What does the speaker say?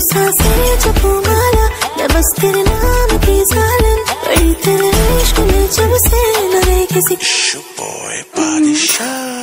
साँसें जपू माला मैं बस तेरे नाम की जालिम बड़ी तेरे इश्क में जब से न किसी boy, body.